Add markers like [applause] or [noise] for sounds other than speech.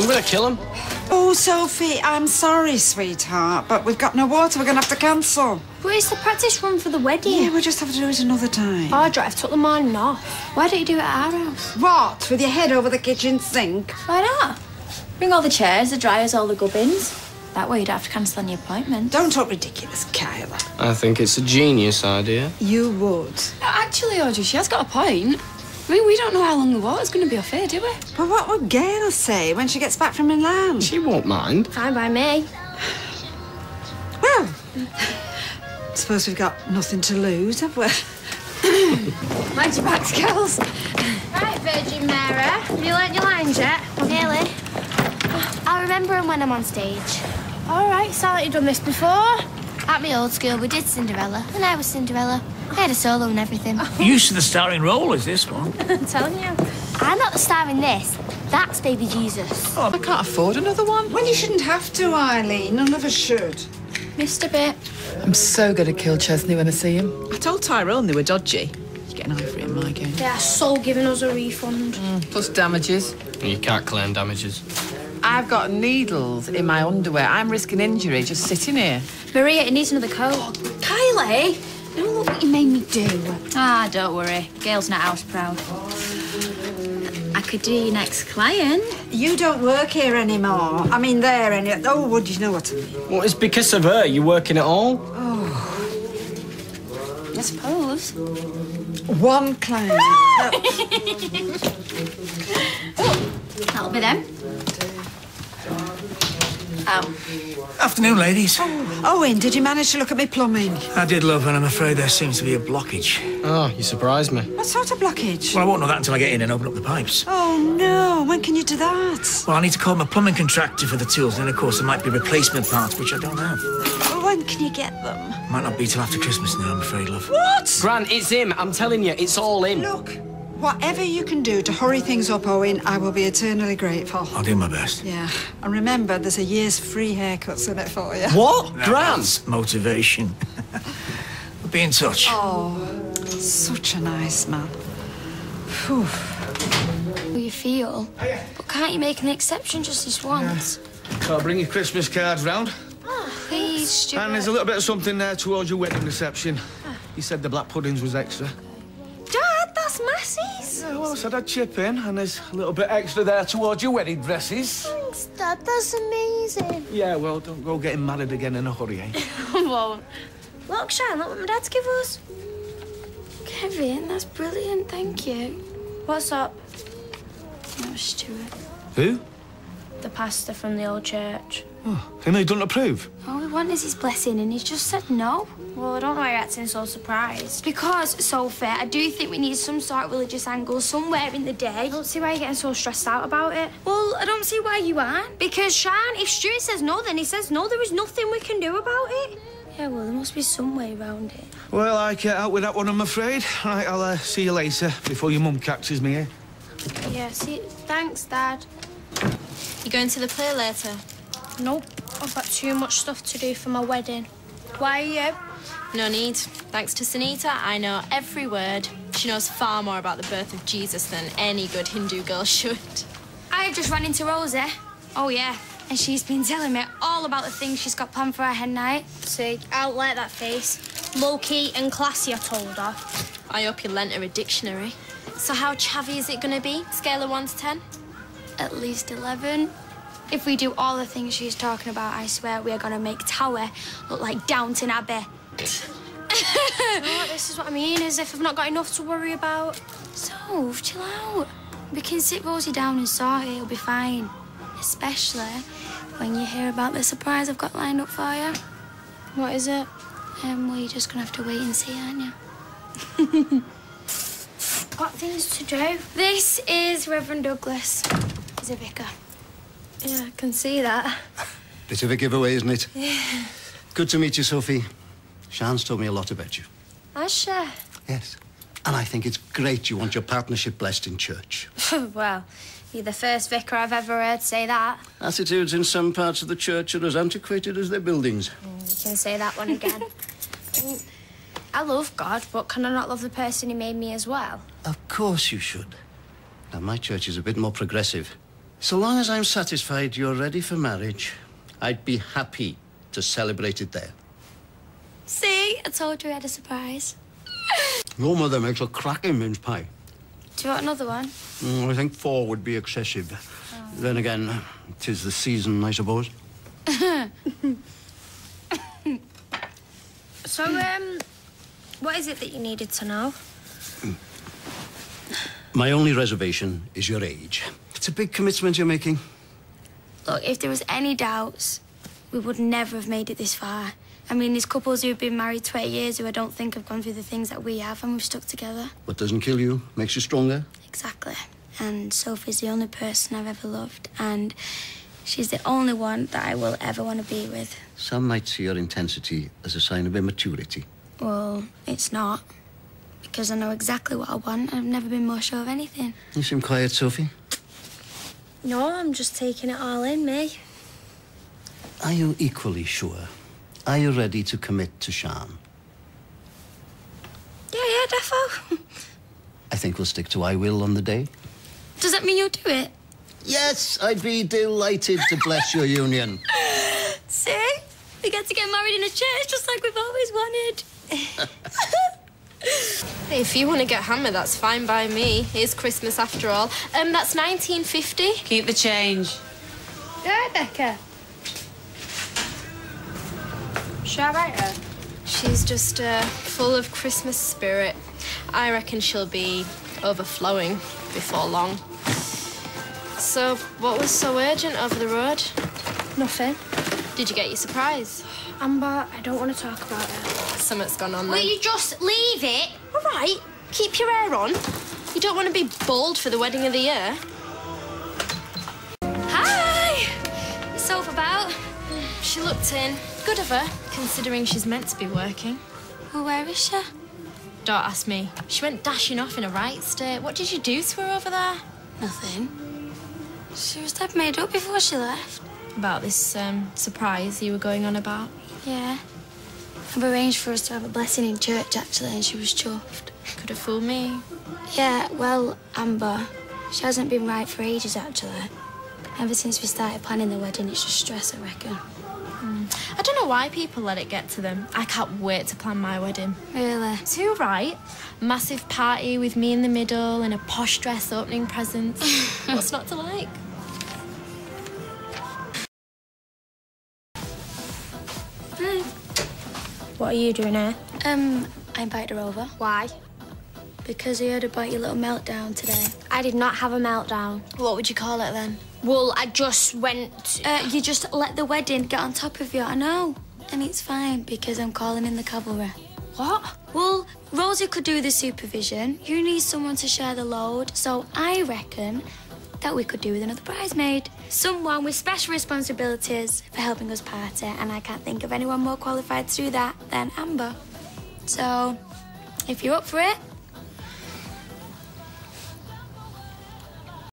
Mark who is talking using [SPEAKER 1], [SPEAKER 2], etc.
[SPEAKER 1] I'm gonna kill him.
[SPEAKER 2] Oh, Sophie, I'm sorry, sweetheart, but we've got no water. We're going to have to cancel.
[SPEAKER 3] But it's the practice run for the wedding.
[SPEAKER 2] Yeah, we'll just have to do it another time.
[SPEAKER 3] Audrey, I've took the morning off. Why don't you do it at our house?
[SPEAKER 2] What? With your head over the kitchen sink?
[SPEAKER 3] Why not? Bring all the chairs, the dryers, all the gubbins. That way you don't have to cancel any appointments.
[SPEAKER 2] Don't talk ridiculous, Kylie.
[SPEAKER 1] I think it's a genius idea.
[SPEAKER 2] You would.
[SPEAKER 4] Actually, Audrey, she has got a point. I mean, we don't know how long the water's going to be off here, do we?
[SPEAKER 2] But what would Gail say when she gets back from Milan?
[SPEAKER 1] She won't mind.
[SPEAKER 3] Fine by me.
[SPEAKER 2] Well, suppose we've got nothing to lose, have we? [laughs]
[SPEAKER 3] Mind your backs, girls. Right, Virgin Mary. Have you learnt your lines yet? Nearly. I'll remember them when I'm on stage. All right, sound like you've done this before. At my old school, we did Cinderella, and I was Cinderella. I had a solo and everything. [laughs]
[SPEAKER 5] Used to the starring role is this one. [laughs]
[SPEAKER 3] I'm telling you. I'm not the star in this. That's baby Jesus.
[SPEAKER 6] Oh, I can't afford another one.
[SPEAKER 2] Well, you shouldn't have to, Eileen. None of us should.
[SPEAKER 3] Missed a bit.
[SPEAKER 6] I'm so going to kill Chesney when I see him.
[SPEAKER 7] I told Tyrone they were dodgy. You get an eye for it in my game.
[SPEAKER 3] They are so giving us a refund.
[SPEAKER 6] Mm, plus damages.
[SPEAKER 1] You can't claim damages.
[SPEAKER 6] I've got needles in my underwear. I'm risking injury just sitting here.
[SPEAKER 3] Maria, it needs another coat.
[SPEAKER 4] Oh, Kylie! Now look what you made me do.
[SPEAKER 3] Ah, don't worry. Gail's not house proud. I could do your next client.
[SPEAKER 2] You don't work here anymore. I mean, there any. Oh, would you know what I mean?
[SPEAKER 1] Well, it's because of her you're working at all. Oh.
[SPEAKER 3] I suppose.
[SPEAKER 2] One client. [laughs]
[SPEAKER 3] That'll be them. Oh.
[SPEAKER 5] Afternoon, ladies.
[SPEAKER 2] Oh, Owen, did you manage to look at me plumbing?
[SPEAKER 5] I did, love, and I'm afraid there seems to be a blockage.
[SPEAKER 1] Oh, you surprised me.
[SPEAKER 2] What sort of blockage?
[SPEAKER 5] Well, I won't know that until I get in and open up the pipes.
[SPEAKER 2] Oh, no. When can you do that?
[SPEAKER 5] Well, I need to call my plumbing contractor for the tools, and then, of course there might be replacement parts, which I don't have.
[SPEAKER 2] Well, when can you get them?
[SPEAKER 5] Might not be till after Christmas now, I'm afraid, love.
[SPEAKER 2] What?
[SPEAKER 1] Grant, it's him. I'm telling you, it's all him.
[SPEAKER 2] Look, whatever you can do to hurry things up, Owen, I will be eternally grateful.
[SPEAKER 5] I'll do my best.
[SPEAKER 2] Yeah. And remember, there's a year's free haircuts in it for you.
[SPEAKER 1] What? Gran?
[SPEAKER 5] That's motivation. we'll [laughs] be in touch.
[SPEAKER 2] Oh, such a nice man. Phew.
[SPEAKER 3] How you feel? But can't you make an exception just this once?
[SPEAKER 8] So I'll bring your Christmas cards round.
[SPEAKER 3] Oh, Please, Stuart.
[SPEAKER 8] And there's a little bit of something there towards your wedding reception. Ah. You said the black puddings was extra.
[SPEAKER 3] Dad.
[SPEAKER 8] Yeah, well, I said I'd chip in, and there's a little bit extra there towards your wedding dresses.
[SPEAKER 3] Thanks, Dad. That's amazing.
[SPEAKER 8] Yeah, well, don't go getting married again in a hurry, eh? [laughs]
[SPEAKER 3] I won't. Look, Sharon, look what my dad's give us. Kevin, that's brilliant. Thank you. What's up? Oh, Stuart.
[SPEAKER 8] Who?
[SPEAKER 3] The pastor from the old church.
[SPEAKER 8] Oh, know you don't approve.
[SPEAKER 3] All we want is his blessing, and he's just said no. Well, I don't know why you're acting so surprised. Because, Sophie, I do think we need some sort of religious angle somewhere in the day. I don't see why you're getting so stressed out about it. Well, I don't see why you aren't. Because, Sian, if Stuart says no, then he says no. There is nothing we can do about it. Yeah, well, there must be some way around it.
[SPEAKER 8] Well, I can't out with that one, I'm afraid. Right, I'll uh, see you later before your mum catches me here.
[SPEAKER 3] Yeah, see, thanks, Dad.
[SPEAKER 4] You going to the play later?
[SPEAKER 3] Nope, I've got too much stuff to do for my wedding. Why are you?
[SPEAKER 4] No need. Thanks to Sunita, I know every word. She knows far more about the birth of Jesus than any good Hindu girl [laughs] should.
[SPEAKER 3] I have just ran into Rosie. Oh, yeah. And she's been telling me all about the things she's got planned for her hen night. See, I don't like that face. Low key and classy, I told her.
[SPEAKER 4] I hope you lent her a dictionary. So how chavvy is it going to be? Scale of 1 to 10?
[SPEAKER 3] At least 11. If we do all the things she's talking about, I swear we are going to make TOWIE look like Downton Abbey. oh, this is what I mean, as if I've not got enough to worry about. So, chill out. We can sit Rosie down and sort it, it'll be fine. Especially when you hear about the surprise I've got lined up for you.
[SPEAKER 4] What is it?
[SPEAKER 3] Um, well, you're just gonna have to wait and see, aren't you? [laughs] got things to do. This is Reverend Douglas. He's a vicar.
[SPEAKER 4] Yeah, I can see that. [laughs]
[SPEAKER 9] Bit of a giveaway, isn't it?
[SPEAKER 3] Yeah.
[SPEAKER 9] Good to meet you, Sophie. Sian's told me a lot about you.
[SPEAKER 3] Asha.
[SPEAKER 9] Yes. And I think it's great you want your partnership blessed in church. [laughs]
[SPEAKER 3] well, you're the first vicar I've ever heard say that.
[SPEAKER 9] Attitudes in some parts of the church are as antiquated as their buildings.
[SPEAKER 3] Mm, you can say that one again. [laughs] Mm, I love God, but can I not love the person who made me as well?
[SPEAKER 9] Of course you should. Now, my church is a bit more progressive. So long as I'm satisfied you're ready for marriage, I'd be happy to celebrate it there.
[SPEAKER 3] See, I told you I had a surprise.
[SPEAKER 9] Your mother makes a cracking mince pie.
[SPEAKER 3] Do you want another one?
[SPEAKER 9] Mm, I think four would be excessive. Then again, tis the season, I suppose. [laughs]
[SPEAKER 3] So, um, what is it that you needed to know?
[SPEAKER 9] My only reservation is your age. A big commitment you're making.
[SPEAKER 3] Look, if there was any doubts, we would never have made it this far. I mean, there's couples who've been married 20 years who I don't think have gone through the things that we have, and we've stuck together.
[SPEAKER 9] What doesn't kill you makes you stronger.
[SPEAKER 3] Exactly. And Sophie's the only person I've ever loved, and she's the only one that I will ever want to be with.
[SPEAKER 9] Some might see your intensity as a sign of immaturity.
[SPEAKER 3] Well, it's not. Because I know exactly what I want. And I've never been more sure of anything.
[SPEAKER 9] You seem quiet, Sophie.
[SPEAKER 3] No, I'm just taking it all in, me.
[SPEAKER 9] Are you equally sure? Are you ready to commit to Sian?
[SPEAKER 3] Yeah, yeah, defo.
[SPEAKER 9] I think we'll stick to I will on the day.
[SPEAKER 3] Does that mean you'll do it?
[SPEAKER 9] Yes, I'd be delighted to bless your union.
[SPEAKER 3] See? We get to get married in a church just like we've always wanted. [laughs]
[SPEAKER 4] Hey, if you want to get hammered, that's fine by me. It's Christmas after all. Um, that's 1950.
[SPEAKER 7] Keep the change.
[SPEAKER 3] Yeah, Becca. Should I write her?
[SPEAKER 4] She's just uh, full of Christmas spirit. I reckon she'll be overflowing before long. So, what was so urgent over the road?
[SPEAKER 3] Nothing.
[SPEAKER 4] Did you get your surprise?
[SPEAKER 3] Amber, I don't want to talk about it.
[SPEAKER 4] Something's gone on
[SPEAKER 3] Will
[SPEAKER 4] then.
[SPEAKER 3] you just leave it?
[SPEAKER 4] All right, keep your hair on. You don't want to be bald for the wedding of the year.
[SPEAKER 3] Hi! Soph about?
[SPEAKER 4] She looked in. Good of her, considering she's meant to be working.
[SPEAKER 3] Well, where is she?
[SPEAKER 4] Don't ask me. She went dashing off in a right state. What did you do to her over there?
[SPEAKER 3] Nothing. She was dead made up before she left.
[SPEAKER 4] About this um, surprise you were going on about?
[SPEAKER 3] Yeah. I've arranged for us to have a blessing in church, actually, and she was chuffed.
[SPEAKER 4] Could have fooled me.
[SPEAKER 3] Yeah, well, Amber, she hasn't been right for ages, actually. Ever since we started planning the wedding, it's just stress, I reckon. Hmm.
[SPEAKER 4] I don't know why people let it get to them. I can't wait to plan my wedding.
[SPEAKER 3] Really?
[SPEAKER 4] Too right. Massive party with me in the middle and a posh dress opening presents. [laughs] What's not to like?
[SPEAKER 3] What are you doing here? Um, I invited her over. Why? Because I heard about your little meltdown today.
[SPEAKER 10] I did not have a meltdown.
[SPEAKER 4] What would you call it then?
[SPEAKER 10] Well, I just went.
[SPEAKER 3] Uh, you just let the wedding get on top of you, I know. And it's fine because I'm calling in the cavalry.
[SPEAKER 10] What?
[SPEAKER 3] Well, Rosie could do the supervision. You need someone to share the load. So I reckon that we could do with another bridesmaid. Someone with special responsibilities for helping us party. And I can't think of anyone more qualified to do that than Amber. So, if you're up for it,